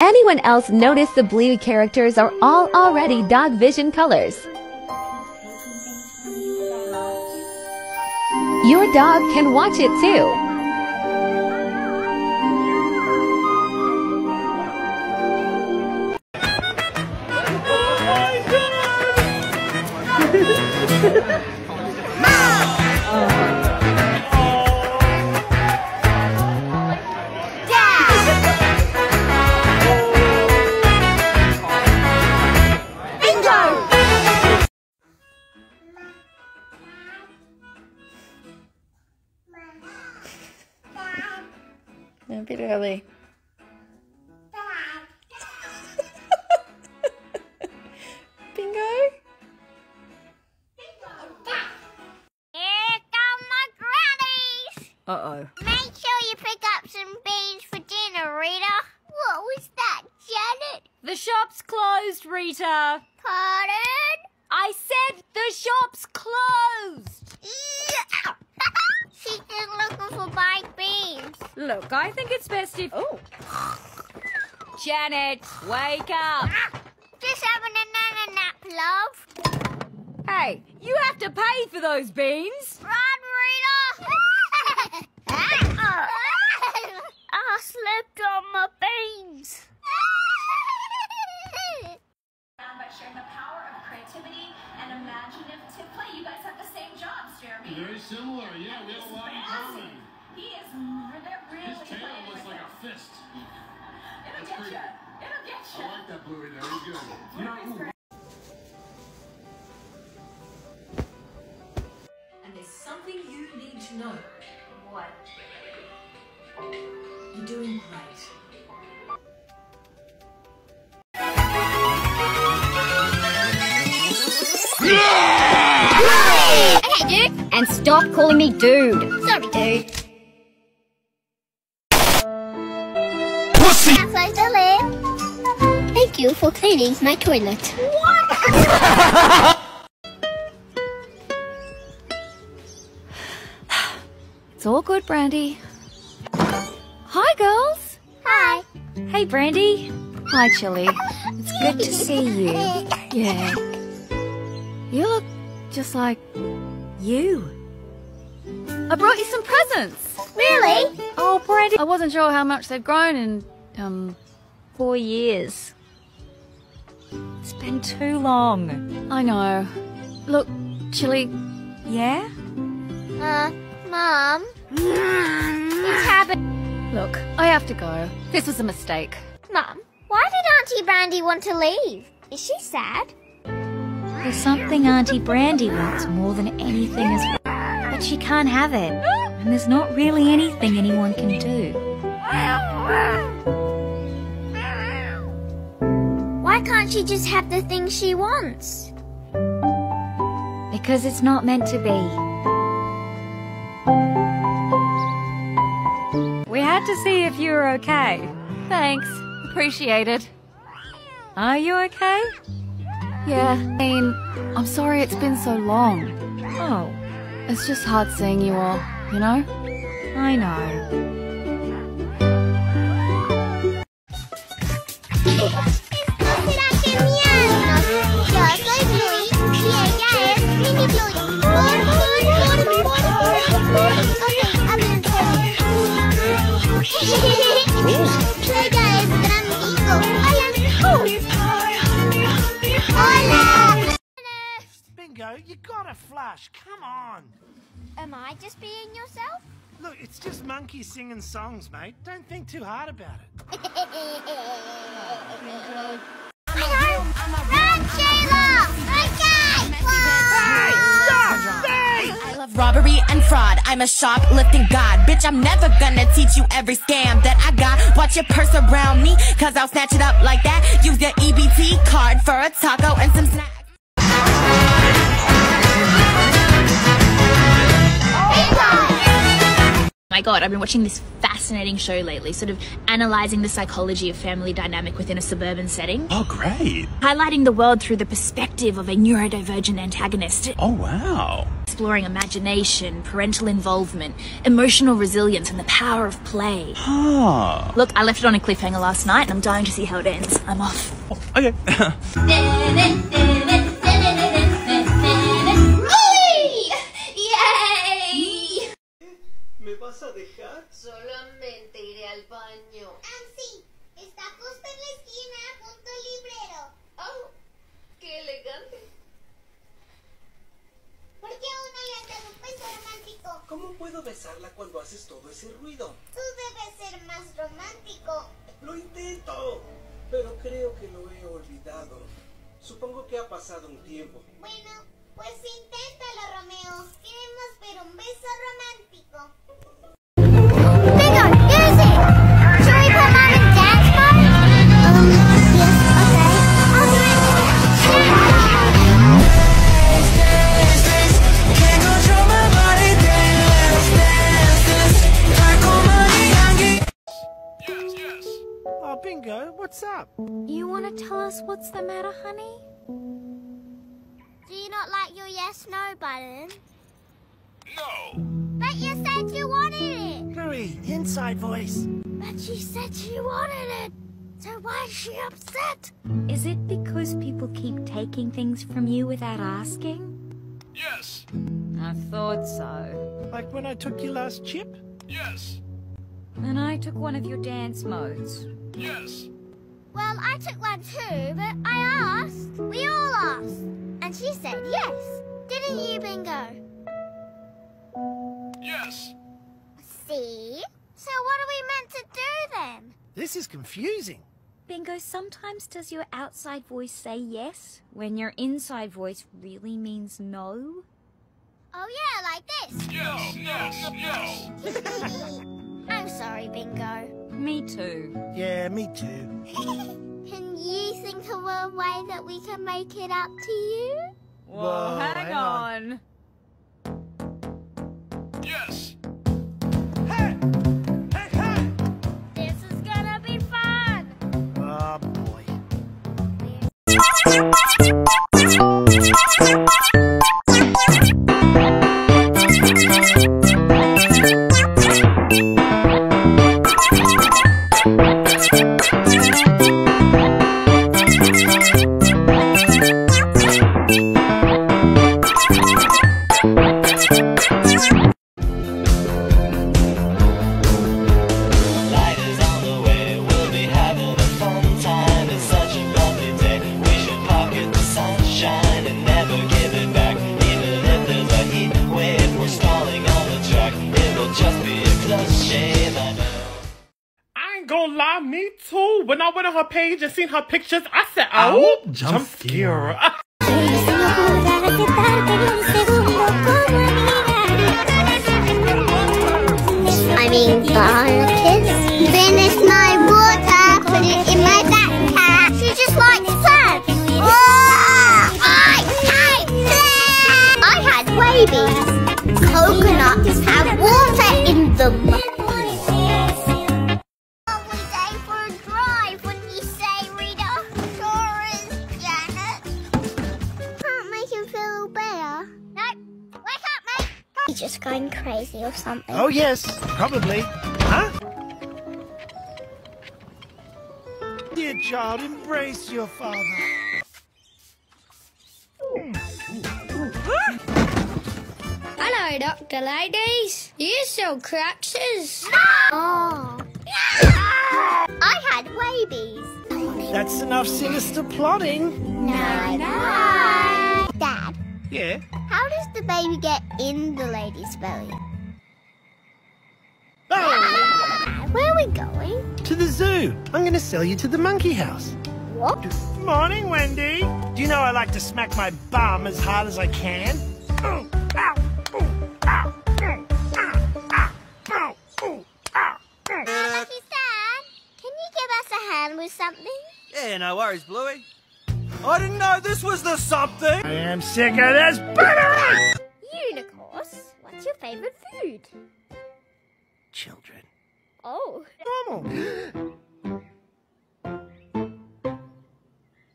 Anyone else notice the blue characters are all already dog vision colors? Your dog can watch it too. A bit early. Bingo? Here come my grannies! Uh-oh. Make sure you pick up some beans for dinner, Rita. What was that, Janet? The shop's closed, Rita. Pardon? I said the shop's closed. Yeah. She's just looking for baked beans. Look, I think it's best if. Oh. Janet, wake up. Just having a nana nap, love. Hey, you have to pay for those beans. Run, Rita! I slipped on my beans. by sharing the power of creativity and imaginative play. You guys have the same jobs, Jeremy. Very similar, yeah, we have a lot in common. He is re- really His tail looks like it. a fist. It'll That's get pretty- you. It'll get you. I like that Bluey there, he's good. You know, Bluey's. And there's something you need to know. What? You're doing great. Okay, dude. And stop calling me dude. Sorry, dude. Thank you for cleaning my toilet. What? It's all good, Brandy. Hi, girls. Hi. Hey, Brandy. Hi, Chilli. It's good to see you. Yeah. You look just like you. I brought you some presents. Really? Oh, Brandy. I wasn't sure how much they've grown in, um, four years. It's been too long. I know. Look, Chilli. Yeah? Uh, Mom. It's happened. Look, I have to go. This was a mistake. Mom, why did Auntie Brandy want to leave? Is she sad? There's something Auntie Brandy wants more than anything is. But she can't have it. And there's not really anything anyone can do. Why can't she just have the things she wants? Because it's not meant to be. We had to see if you were okay. Thanks. Appreciate it. Are you okay? Yeah, I mean, I'm sorry it's been so long. Oh, It's just hard seeing you all, you know? I know. You gotta flush. Come on. Am I just being yourself? Look, it's just monkeys singing songs, mate. Don't think too hard about it. Run, Shayla! Okay! I love robbery and fraud. I'm a shoplifting god. Bitch, I'm never gonna teach you every scam that I got. Watch your purse around me, cause I'll snatch it up like that. Use your EBT card for a taco and some snacks. My god, I've been watching this fascinating show lately, sort of analysing the psychology of family dynamic within a suburban setting. Oh, great. Highlighting the world through the perspective of a neurodivergent antagonist. Oh, wow. exploring imagination, parental involvement, emotional resilience, and the power of play. Ah. Look, I left it on a cliffhanger last night and I'm dying to see how it ends. I'm off. Okay. dejar? Solamente iré al baño. Ah, sí. Está justo en la esquina junto al librero. Oh, qué elegante. ¿Por qué aún no le dado un beso romántico? ¿Cómo puedo besarla cuando haces todo ese ruido? Tú debes ser más romántico. Lo intento, pero creo que lo he olvidado. Supongo que ha pasado un tiempo. Bueno, pues inténtalo, Romeo. Queremos ver un beso romántico. What's up? You want to tell us what's the matter, honey? Do you not like your yes no button? No. But you said you wanted it. Chloe, inside voice. But she said she wanted it. So why is she upset? Is it because people keep taking things from you without asking? Yes. I thought so. Like when I took your last chip? Yes. And I took one of your dance modes. Yes. Well, I took one too, but I asked. We all asked. And she said yes. Didn't you, Bingo? Yes. See? So what are we meant to do then? This is confusing. Bingo, sometimes does your outside voice say yes when your inside voice really means no? Oh yeah, like this. Yes. Yes. Yes. I'm sorry, Bingo. Me too. Yeah, me too. Can you think of a way that we can make it up to you? Seen her pictures, I said, oh, jump scare. I mean, kiss. Probably. Huh? Dear child, embrace your father. Hello, Dr. Ladies. You sell crutches? Oh. I had babies. That's enough sinister plotting. Night night. Dad, Yeah? how does the baby get in the lady's belly? Oh! Where are we going? To the zoo. I'm going to sell you to the monkey house. What? Morning, Wendy. Do you know I like to smack my bum as hard as I can? Ooh, ow, ooh, ow, ah, ah, ooh, ow. Monkey Stan, can you give us a hand with something? Yeah, no worries, Bluey. I didn't know this was the something. I am sick of this buttering! Unicorns. What's your favorite food? Children. Oh. Normal.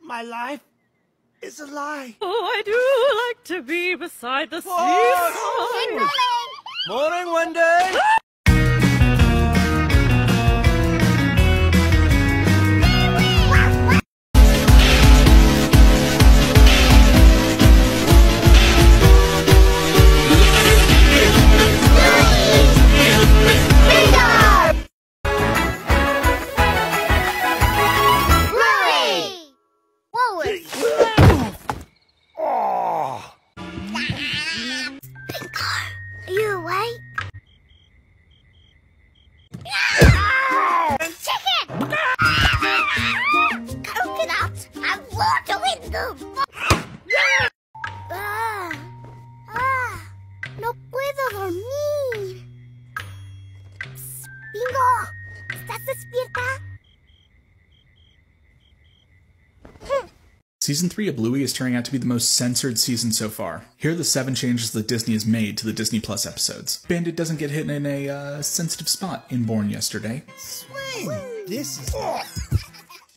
My life is a lie. Oh, I do like to be beside the seaside. Morning, Wendy. Are you awake? Season 3 of Bluey is turning out to be the most censored season so far. Here are the seven changes that Disney has made to the Disney Plus episodes. Bandit doesn't get hit in a uh, sensitive spot in Born Yesterday. Swing. This is.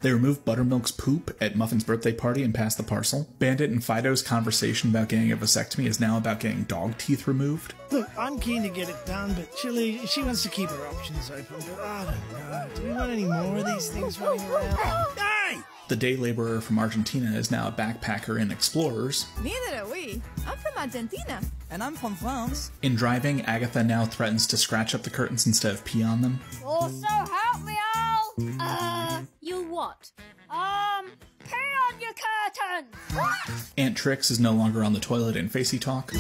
They removed Buttermilk's poop at Muffin's birthday party and passed the parcel. Bandit and Fido's conversation about getting a vasectomy is now about getting dog teeth removed. Look, I'm keen to get it done, but Chilli, she wants to keep her options open. But I don't know. Do we want any more of these things running around? Hey! The day laborer from Argentina is now a backpacker in Explorers. Neither are we. I'm from Argentina. And I'm from France. In driving, Agatha now threatens to scratch up the curtains instead of pee on them. Also, help me all! Uh, You what? um, pee on your curtains! Aunt Trix is no longer on the toilet in Faceytalk.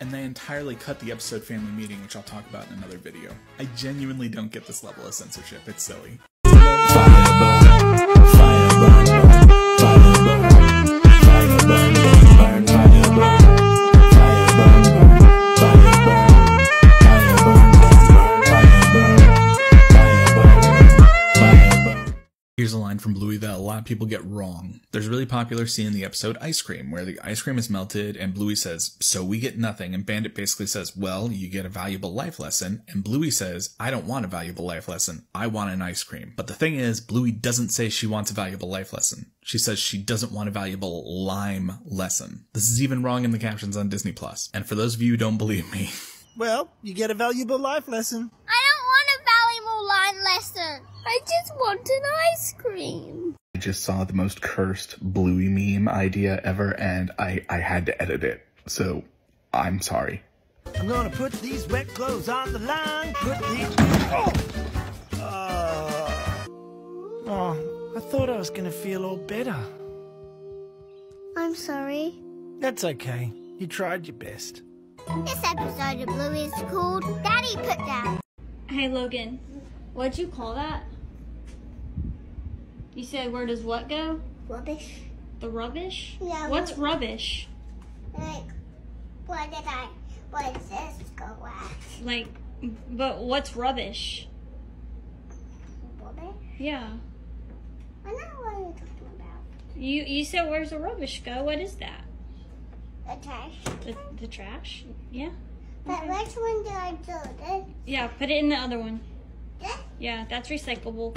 And they entirely cut the episode family meeting, which I'll talk about in another video. I genuinely don't get this level of censorship, it's silly. Here's a line from Bluey that a lot of people get wrong. There's a really popular scene in the episode Ice Cream where the ice cream is melted and Bluey says, So we get nothing. And Bandit basically says, Well, you get a valuable life lesson. And Bluey says, I don't want a valuable life lesson. I want an ice cream. But the thing is, Bluey doesn't say she wants a valuable life lesson. She says she doesn't want a valuable lime lesson. This is even wrong in the captions on Disney Plus. And for those of you who don't believe me, Well, you get a valuable life lesson. I don't want a valuable line lesson. I just want an ice cream. I just saw the most cursed Bluey meme idea ever and I, I had to edit it. So I'm sorry. I'm gonna put these wet clothes on the line. Put these. Oh! Uh... oh, I thought I was gonna feel all better. I'm sorry. That's okay. You tried your best. This episode of Bluey is called Daddy Put Down. Hey Logan, what'd you call that? You said where does what go? Rubbish. The rubbish? Yeah, What's what- rubbish? Like, where did I, where does this go at? Like, but what's rubbish? Rubbish? Yeah. I know what you're talking about. You you said where's the rubbish go? What is that? The trash. The the trash? Yeah. But which one did I do? This? Yeah. Put it in the other one. Yeah, that's recyclable.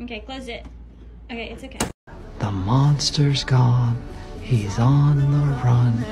Okay, close it. Okay, it's okay. The monster's gone. He's on the run,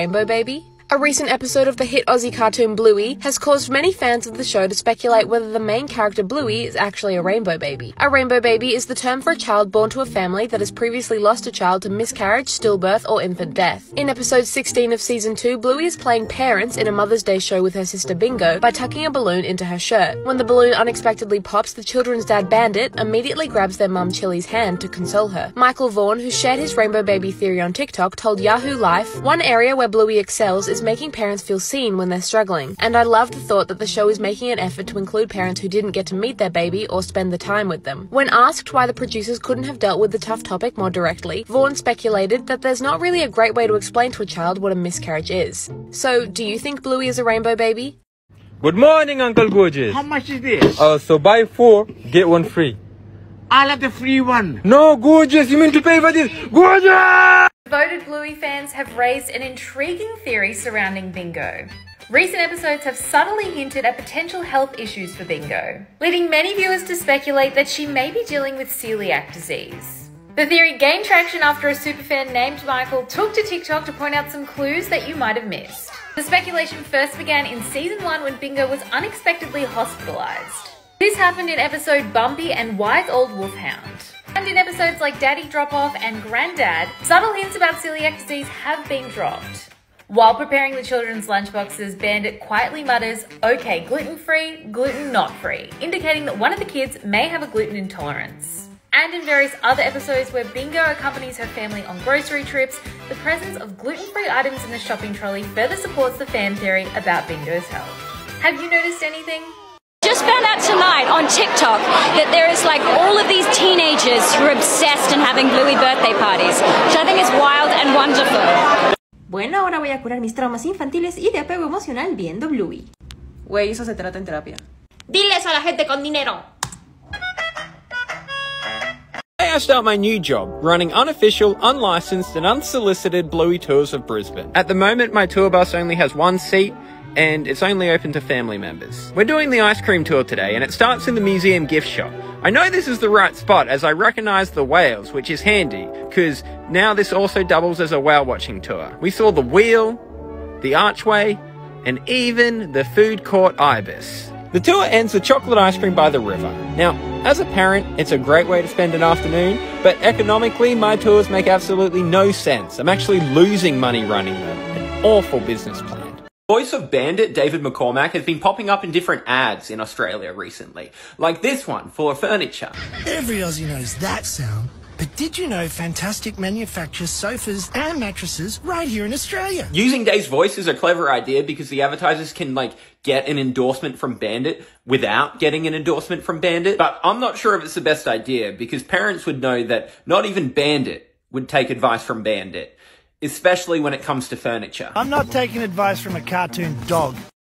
rainbow baby? A recent episode of the hit Aussie cartoon Bluey has caused many fans of the show to speculate whether the main character Bluey is actually a rainbow baby. A rainbow baby is the term for a child born to a family that has previously lost a child to miscarriage, stillbirth, or infant death. In episode 16 of season 2, Bluey is playing parents in a Mother's Day show with her sister Bingo by tucking a balloon into her shirt. When the balloon unexpectedly pops, the children's dad Bandit immediately grabs their mum Chilli's hand to console her. Michael Vaughan, who shared his rainbow baby theory on TikTok, told Yahoo Life, one area where Bluey excels is is making parents feel seen when they're struggling, and I love the thought that the show is making an effort to include parents who didn't get to meet their baby or spend the time with them. When asked why the producers couldn't have dealt with the tough topic more directly, Vaughan speculated that there's not really a great way to explain to a child what a miscarriage is. So, do you think Bluey is a rainbow baby? Good morning, Uncle Gorgeous. How much is this? Uh, so buy four, get one free. I'll have the free one. No, Gorgeous, you mean to pay for this? Gorgeous! Devoted Bluey fans have raised an intriguing theory surrounding Bingo. Recent episodes have subtly hinted at potential health issues for Bingo, leading many viewers to speculate that she may be dealing with celiac disease. The theory gained traction after a superfan named Michael took to TikTok to point out some clues that you might have missed. The speculation first began in season 1 when Bingo was unexpectedly hospitalized. This happened in episode Bumpy and Wise Old Wolfhound. And in episodes like Daddy Drop Off and Granddad, subtle hints about celiac disease have been dropped. While preparing the children's lunchboxes, Bandit quietly mutters, okay, gluten free, gluten not free, indicating that one of the kids may have a gluten intolerance. And in various other episodes where Bingo accompanies her family on grocery trips, the presence of gluten free items in the shopping trolley further supports the fan theory about Bingo's health. Have you noticed anything? Just found out tonight on TikTok that there is like all of these teenagers who are obsessed in having Bluey birthday parties, which I think is wild and wonderful. Bueno, ahora voy a curar mis traumas infantiles y de apego emocional viendo Bluey. Güey, eso se trata en terapia. Diles a la gente con dinero. I start my new job, running unofficial, unlicensed, and unsolicited Bluey tours of Brisbane. At the moment, my tour bus only has one seat, and it's only open to family members. We're doing the ice cream tour today, and it starts in the museum gift shop. I know this is the right spot as I recognise the whales, which is handy, because now this also doubles as a whale watching tour. We saw the wheel, the archway, and even the food court ibis. The tour ends with chocolate ice cream by the river. Now, as a parent, it's a great way to spend an afternoon, but economically, my tours make absolutely no sense. I'm actually losing money running them. An awful business plan. Voice of Bandit David McCormack has been popping up in different ads in Australia recently, like this one for furniture. Every Aussie knows that sound. But did you know Fantastic manufactures sofas and mattresses right here in Australia? Using Dave's voice is a clever idea because the advertisers can like get an endorsement from Bandit without getting an endorsement from Bandit. But I'm not sure if it's the best idea because parents would know that not even Bandit would take advice from Bandit, especially when it comes to furniture. I'm not taking advice from a cartoon dog.